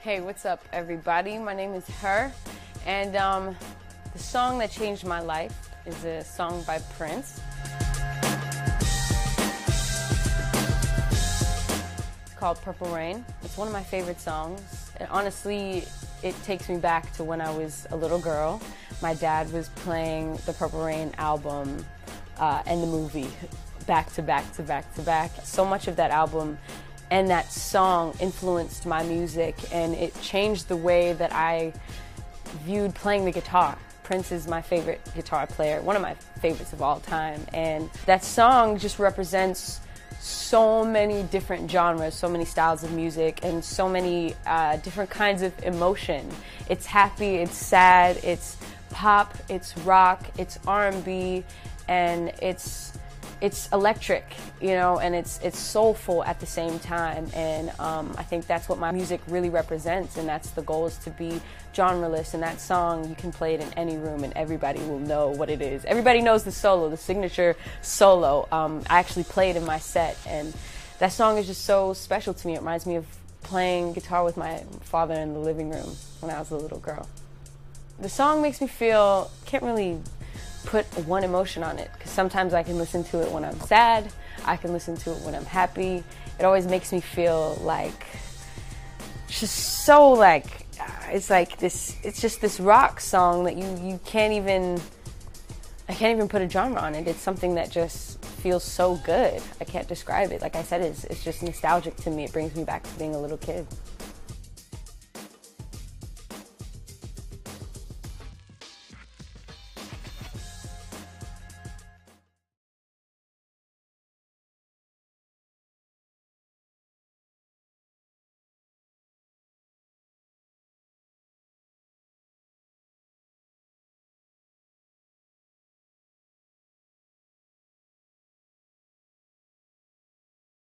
Hey, what's up, everybody? My name is H.E.R., and um, the song that changed my life is a song by Prince. It's called Purple Rain. It's one of my favorite songs. And honestly, it takes me back to when I was a little girl. My dad was playing the Purple Rain album uh, and the movie back to back to back to back. So much of that album and that song influenced my music and it changed the way that I viewed playing the guitar. Prince is my favorite guitar player, one of my favorites of all time. And that song just represents so many different genres, so many styles of music, and so many uh, different kinds of emotion. It's happy, it's sad, it's pop, it's rock, it's R&B, and it's it's electric, you know, and it's it's soulful at the same time. And um, I think that's what my music really represents, and that's the goal is to be genreless. And that song, you can play it in any room, and everybody will know what it is. Everybody knows the solo, the signature solo. Um, I actually played in my set, and that song is just so special to me. It reminds me of playing guitar with my father in the living room when I was a little girl. The song makes me feel can't really put one emotion on it because sometimes I can listen to it when I'm sad, I can listen to it when I'm happy. It always makes me feel like just so like uh, it's like this it's just this rock song that you you can't even I can't even put a genre on it. It's something that just feels so good. I can't describe it. Like I said, it's, it's just nostalgic to me. It brings me back to being a little kid.